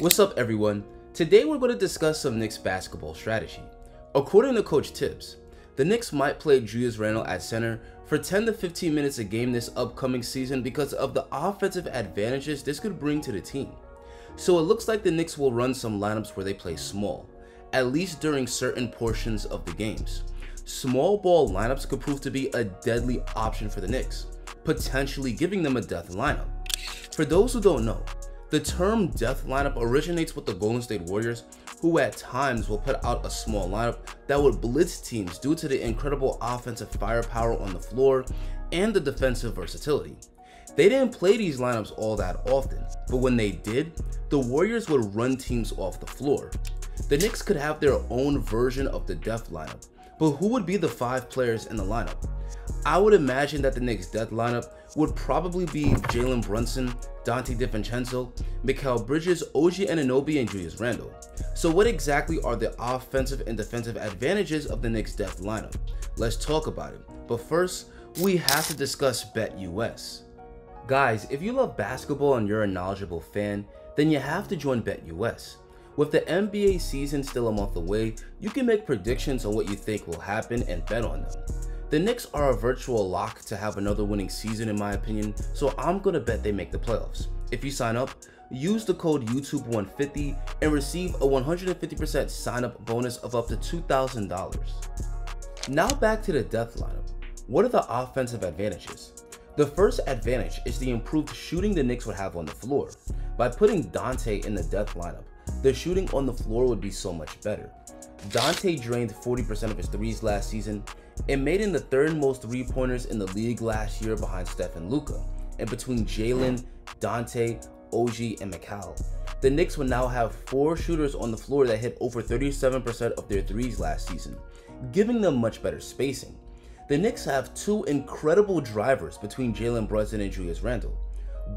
What's up everyone? Today we're going to discuss some Knicks basketball strategy. According to Coach Thibs, the Knicks might play Julius Randle at center for 10 to 15 minutes a game this upcoming season because of the offensive advantages this could bring to the team. So it looks like the Knicks will run some lineups where they play small, at least during certain portions of the games. Small ball lineups could prove to be a deadly option for the Knicks, potentially giving them a death lineup. For those who don't know, the term death lineup originates with the Golden State Warriors, who at times will put out a small lineup that would blitz teams due to the incredible offensive firepower on the floor and the defensive versatility. They didn't play these lineups all that often, but when they did, the Warriors would run teams off the floor. The Knicks could have their own version of the death lineup, but who would be the five players in the lineup? I would imagine that the Knicks death lineup would probably be Jalen Brunson, Donte DiVincenzo, Mikal Bridges, OG Anunoby, and Julius Randle. So what exactly are the offensive and defensive advantages of the Knicks death lineup? Let's talk about it. But first, we have to discuss BetUS. Guys, if you love basketball and you're a knowledgeable fan, then you have to join BetUS. With the NBA season still a month away, you can make predictions on what you think will happen and bet on them. The Knicks are a virtual lock to have another winning season in my opinion, so I'm gonna bet they make the playoffs. If you sign up, use the code YouTube150 and receive a 150% sign up bonus of up to $2,000. Now back to the death lineup. What are the offensive advantages? The first advantage is the improved shooting the Knicks would have on the floor. By putting Donte in the death lineup, the shooting on the floor would be so much better. Donte drained 40% of his threes last season and made him the third most three pointers in the league last year behind Steph and Luka, and between Jalen, Donte, OG, and Mikal. The Knicks would now have four shooters on the floor that hit over 37% of their threes last season, giving them much better spacing. The Knicks have two incredible drivers between Jalen Brunson and Julius Randle.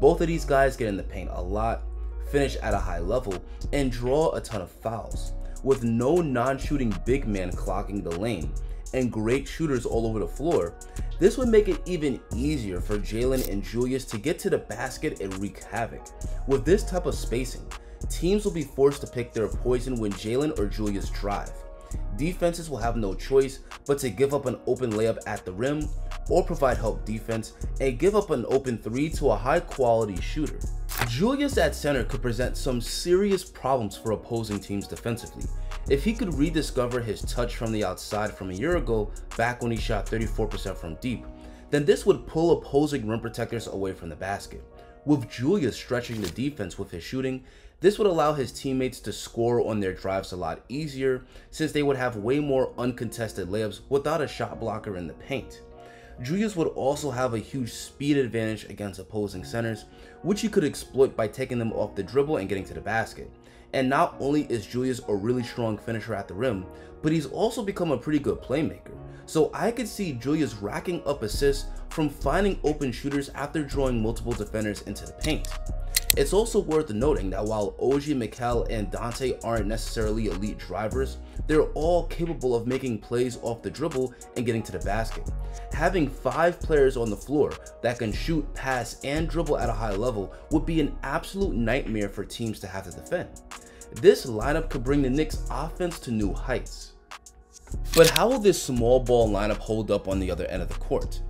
Both of these guys get in the paint a lot, finish at a high level, and draw a ton of fouls, with no non-shooting big man clogging the lane, and great shooters all over the floor, this would make it even easier for Jalen and Julius to get to the basket and wreak havoc. With this type of spacing, teams will be forced to pick their poison when Jalen or Julius drive. Defenses will have no choice but to give up an open layup at the rim or provide help defense and give up an open three to a high quality shooter. Julius at center could present some serious problems for opposing teams defensively. If he could rediscover his touch from the outside from a year ago, back when he shot 34% from deep, then this would pull opposing rim protectors away from the basket. With Julius stretching the defense with his shooting, this would allow his teammates to score on their drives a lot easier since they would have way more uncontested layups without a shot blocker in the paint. Julius would also have a huge speed advantage against opposing centers, which he could exploit by taking them off the dribble and getting to the basket. And not only is Julius a really strong finisher at the rim, but he's also become a pretty good playmaker. So I could see Julius racking up assists from finding open shooters after drawing multiple defenders into the paint. It's also worth noting that while OG, Mikal, and Donte aren't necessarily elite drivers, they're all capable of making plays off the dribble and getting to the basket. Having five players on the floor that can shoot, pass, and dribble at a high level would be an absolute nightmare for teams to have to defend. This lineup could bring the Knicks offense to new heights. But how will this small ball lineup hold up on the other end of the court?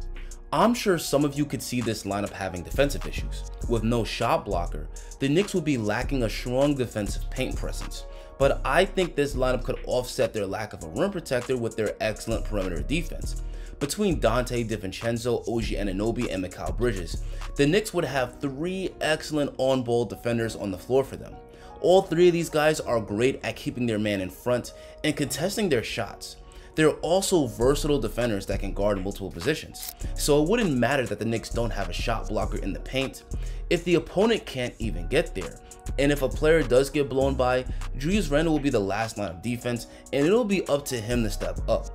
I'm sure some of you could see this lineup having defensive issues. With no shot blocker, the Knicks would be lacking a strong defensive paint presence, but I think this lineup could offset their lack of a rim protector with their excellent perimeter defense. Between Donte DiVincenzo, OG Anunoby, and Mikal Bridges, the Knicks would have three excellent on-ball defenders on the floor for them. All three of these guys are great at keeping their man in front and contesting their shots. They're also versatile defenders that can guard multiple positions, so it wouldn't matter that the Knicks don't have a shot blocker in the paint if the opponent can't even get there. And if a player does get blown by, Julius Randle will be the last line of defense and it'll be up to him to step up.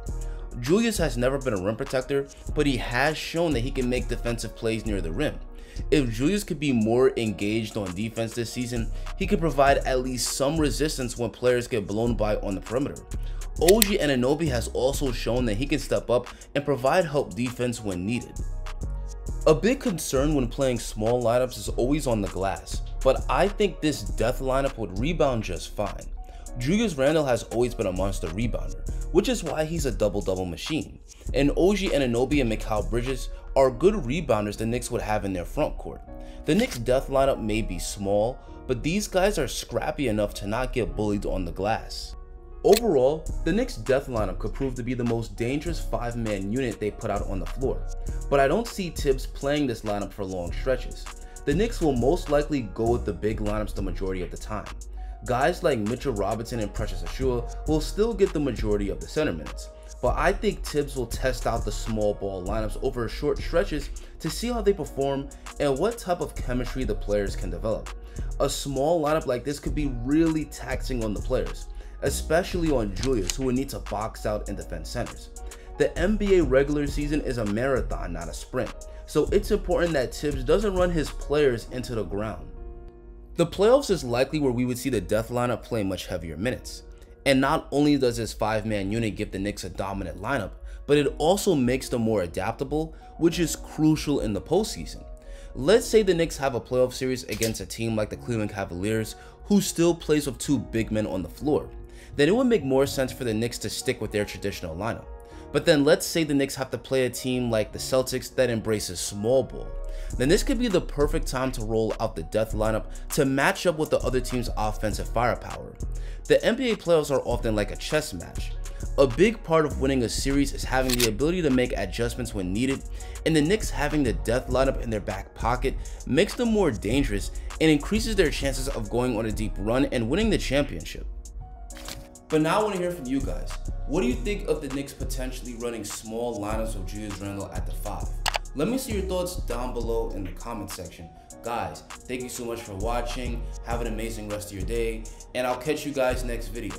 Julius has never been a rim protector, but he has shown that he can make defensive plays near the rim. If Julius could be more engaged on defense this season, he could provide at least some resistance when players get blown by on the perimeter. OG Anunoby has also shown that he can step up and provide help defense when needed. A big concern when playing small lineups is always on the glass. but I think this death lineup would rebound just fine. Julius Randle has always been a monster rebounder, which is why he's a double-double machine. And OG Anunoby and Mikal Bridges are good rebounders the Knicks would have in their front court. The Knicks death lineup may be small, but these guys are scrappy enough to not get bullied on the glass. Overall, the Knicks death lineup could prove to be the most dangerous 5-man unit they put out on the floor, but I don't see Thibs playing this lineup for long stretches. The Knicks will most likely go with the big lineups the majority of the time. Guys like Mitchell Robinson and Precious Achiuwa will still get the majority of the center minutes, but I think Thibs will test out the small ball lineups over short stretches to see how they perform and what type of chemistry the players can develop. A small lineup like this could be really taxing on the players, especially on Julius who would need to box out and defend centers. The NBA regular season is a marathon, not a sprint, so it's important that Thibs doesn't run his players into the ground. The playoffs is likely where we would see the death lineup play much heavier minutes. And not only does this 5-man unit give the Knicks a dominant lineup, but it also makes them more adaptable, which is crucial in the postseason. Let's say the Knicks have a playoff series against a team like the Cleveland Cavaliers who still plays with two big men on the floor then it would make more sense for the Knicks to stick with their traditional lineup. But then let's say the Knicks have to play a team like the Celtics that embraces small ball. Then this could be the perfect time to roll out the death lineup to match up with the other team's offensive firepower. The NBA playoffs are often like a chess match. A big part of winning a series is having the ability to make adjustments when needed, and the Knicks having the death lineup in their back pocket makes them more dangerous and increases their chances of going on a deep run and winning the championship. But now I want to hear from you guys. What do you think of the Knicks potentially running small lineups of Julius Randle at the 5? Let me see your thoughts down below in the comment section. Guys, thank you so much for watching. Have an amazing rest of your day, and I'll catch you guys next video.